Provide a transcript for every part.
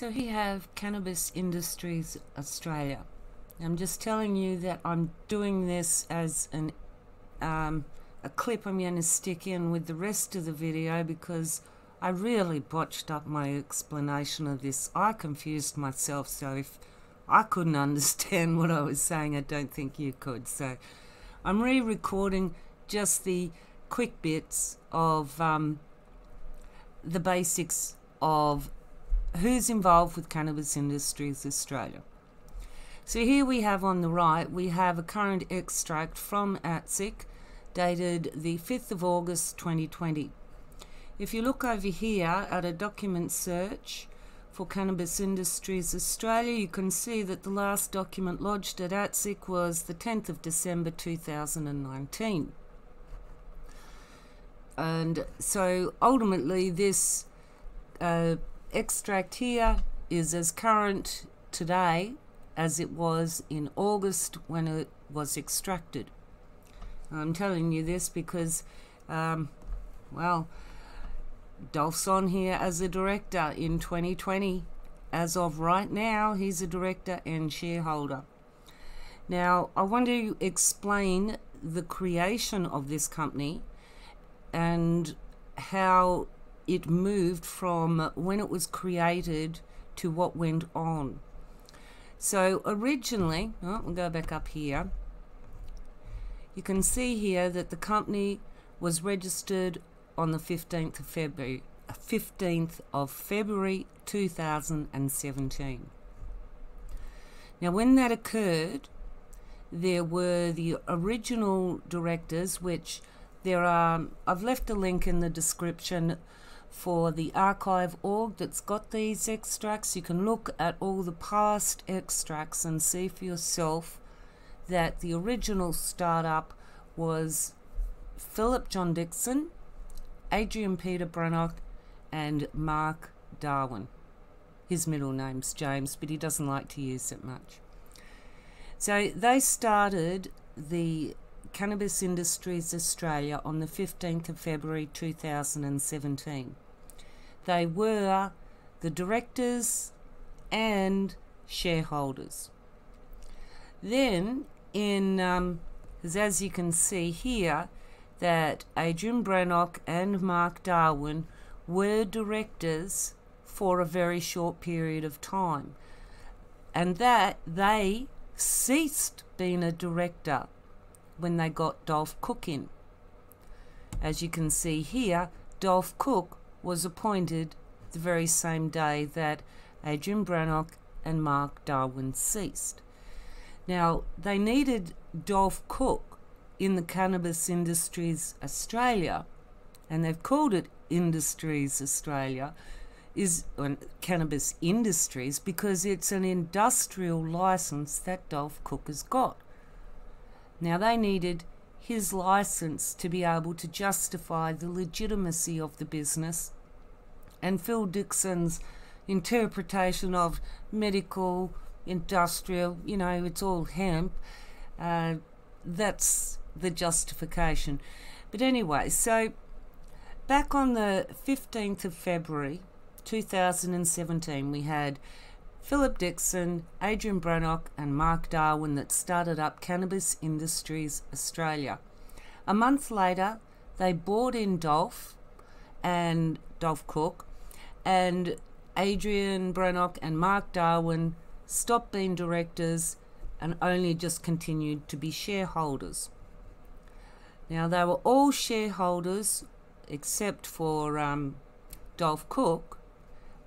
So here have Cannabis Industries Australia. I'm just telling you that I'm doing this as an um, a clip I'm going to stick in with the rest of the video because I really botched up my explanation of this. I confused myself, so if I couldn't understand what I was saying, I don't think you could. So I'm re-recording just the quick bits of um, the basics of who's involved with Cannabis Industries Australia. So here we have on the right, we have a current extract from ASIC dated the 5th of August 2020. If you look over here at a document search for Cannabis Industries Australia, you can see that the last document lodged at ASIC was the 10th of December 2019. And so ultimately this uh, extract here is as current today as it was in August when it was extracted. I'm telling you this because, um, well, Dolph's on here as a director in 2020. As of right now, he's a director and shareholder. Now, I want to explain the creation of this company and how it moved from when it was created to what went on. So originally, oh, we'll go back up here. You can see here that the company was registered on the 15th of February, 15th of February 2017. Now when that occurred, there were the original directors, which there are, I've left a link in the description for the archive org that's got these extracts. You can look at all the past extracts and see for yourself that the original startup was Philip John Dixon, Adrian Peter Brannock, and Mark Darwin. His middle name's James, but he doesn't like to use it much. So they started the Cannabis Industries Australia on the 15th of February 2017. They were the directors and shareholders. Then, in um, as you can see here, that Adrian Brannock and Mark Darwin were directors for a very short period of time, and that they ceased being a director when they got Dolph Cook in. As you can see here, Dolph Cook was appointed the very same day that Adrian Brannock and Mark Darwin ceased. Now, they needed Dolph Cook in the Cannabis Industries Australia, and they've called it Industries Australia, is uh, Cannabis Industries because it's an industrial license that Dolph Cook has got. Now, they needed his license to be able to justify the legitimacy of the business, and Phil Dixon's interpretation of medical, industrial, you know, it's all hemp. Uh, that's the justification. But anyway, so back on the 15th of February 2017, we had Philip Dixon, Adrian Brannock, and Mark Darwin that started up Cannabis Industries Australia. A month later, they bought in Dolph and Dolph Cook, and Adrian Brannock and Mark Darwin stopped being directors and only just continued to be shareholders. Now, they were all shareholders except for um, Dolph Cook,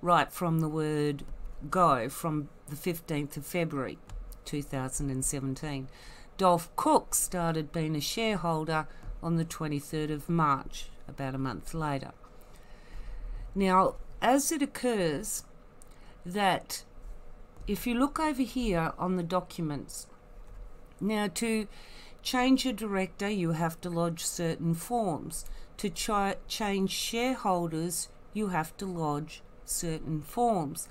right from the word go from the 15th of February 2017. Dolph Cook started being a shareholder on the 23rd of March, about a month later. Now, as it occurs that if you look over here on the documents, now to change a director, you have to lodge certain forms. To ch change shareholders, you have to lodge certain forms.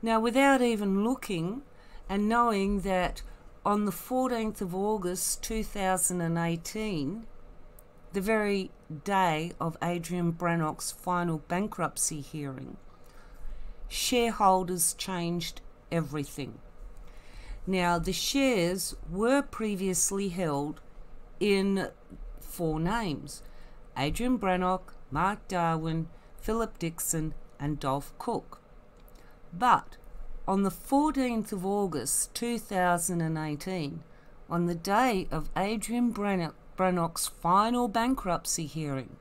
Now, without even looking and knowing that on the 14th of August 2018, the very day of Adrian Brannock's final bankruptcy hearing, shareholders changed everything. Now, the shares were previously held in four names Adrian Brannock, Mark Darwin, Philip Dixon, and Dolph Cook. But on the 14th of August 2018, on the day of Adrian Brannock, Brannock's final bankruptcy hearing,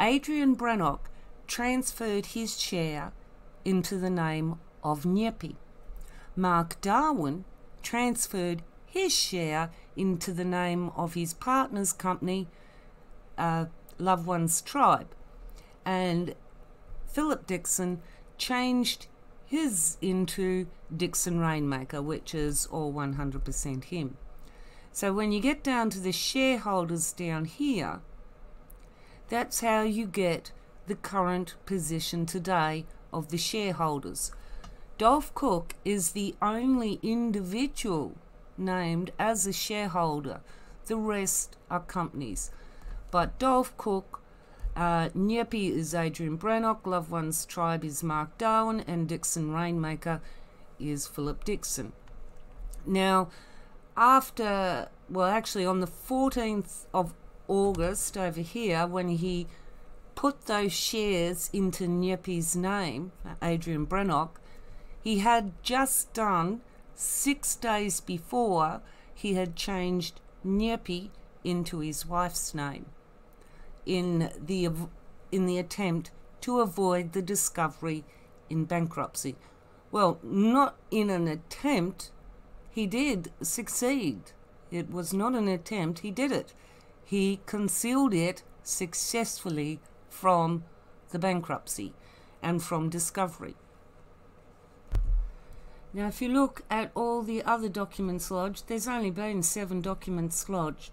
Adrian Brannock transferred his share into the name of Nyepi. Mark Darwin transferred his share into the name of his partner's company, uh, Loved Ones Tribe. And Philip Dixon changed his into Dixon Rainmaker, which is all 100% him. So when you get down to the shareholders down here, that's how you get the current position today of the shareholders. Dolph Cook is the only individual named as a shareholder. The rest are companies. But Dolph Cook, uh, is Adrian Brannock, Loved Ones Tribe is Mark Darwin, and Dixon Rainmaker is Philip Dixon. Now, after, well, actually on the 14th of August over here, when he put those shares into Nyepi's name, Adrian Brannock, he had just done six days before he had changed Nyepi into his wife's name in the in the attempt to avoid the discovery in bankruptcy. Well, not in an attempt. He did succeed. It was not an attempt. He did it. He concealed it successfully from the bankruptcy and from discovery. Now, if you look at all the other documents lodged, there's only been seven documents lodged.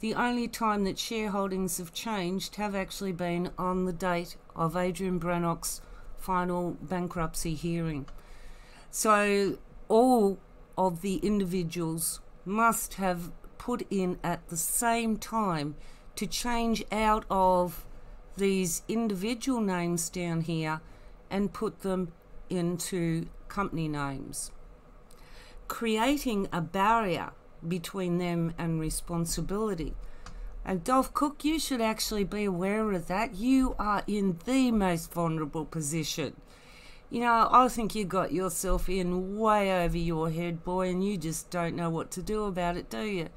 The only time that shareholdings have changed have actually been on the date of Adrian Brannock's final bankruptcy hearing. So, all of the individuals must have put in at the same time to change out of these individual names down here and put them into company names, creating a barrier between them and responsibility. And Dolph Cook, you should actually be aware of that. You are in the most vulnerable position. You know, I think you got yourself in way over your head, boy, and you just don't know what to do about it, do you?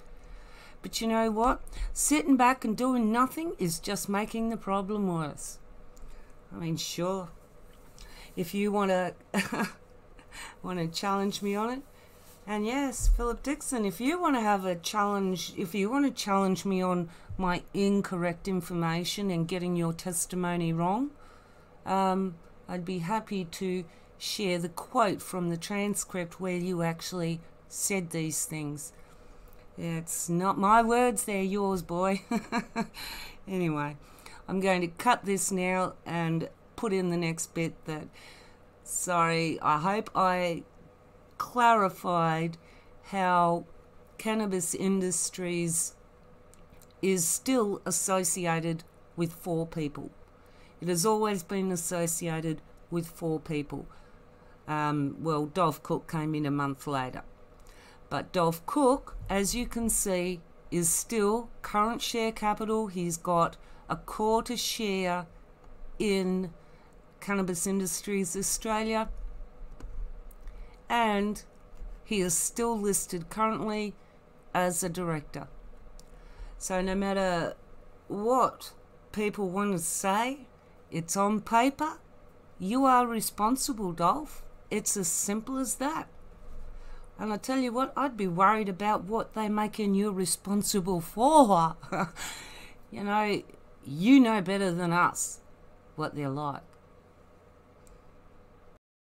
But you know what? Sitting back and doing nothing is just making the problem worse. I mean, sure. If you want to want to challenge me on it. And yes, Philip Dixon, if you want to have a challenge, if you want to challenge me on my incorrect information and getting your testimony wrong, um, I'd be happy to share the quote from the transcript where you actually said these things. It's not my words, they're yours, boy. anyway, I'm going to cut this now and put in the next bit that Sorry, I hope I clarified how cannabis industries is still associated with four people. It has always been associated with four people. Um, well, Dolph Cook came in a month later. But Dolph Cook, as you can see, is still current share capital. He's got a quarter share in Cannabis Industries Australia, and he is still listed currently as a director. So, no matter what people want to say, it's on paper, you are responsible, Dolph. It's as simple as that. And I tell you what, I'd be worried about what they're making you responsible for. you know, you know better than us what they're like.